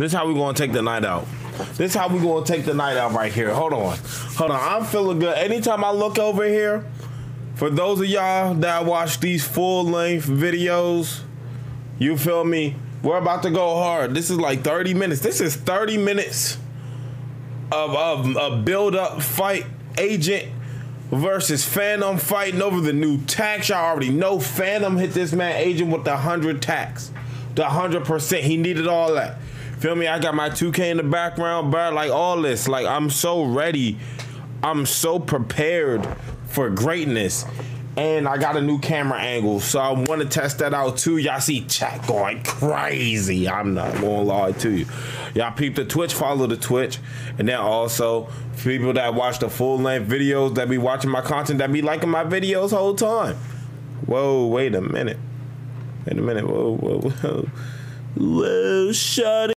This is how we gonna take the night out. This is how we gonna take the night out right here. Hold on. Hold on. I'm feeling good. Anytime I look over here, for those of y'all that watch these full length videos, you feel me? We're about to go hard. This is like 30 minutes. This is 30 minutes of of a build up fight agent versus Fanum fighting over the new tax. Y'all already know Fanum hit this man agent with the hundred tax, the hundred percent. He needed all that. Feel me? I got my 2K in the background, bro. Like all this. Like I'm so ready. I'm so prepared for greatness. And I got a new camera angle, so I want to test that out too. Y'all see chat going crazy. I'm not gonna lie to you. Y'all peep the Twitch, follow the Twitch, and then also people that watch the full length videos that be watching my content that be liking my videos whole time. Whoa, wait a minute. Wait a minute. Whoa, whoa, whoa. Whoa, shut